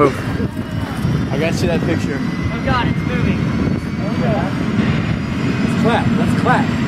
Move. I gotta see that picture. Oh god, it's moving. Let's clap. Let's clap.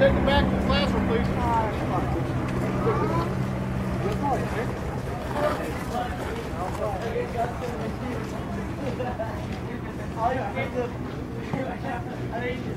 take it back to the classroom, please. I didn't the... I didn't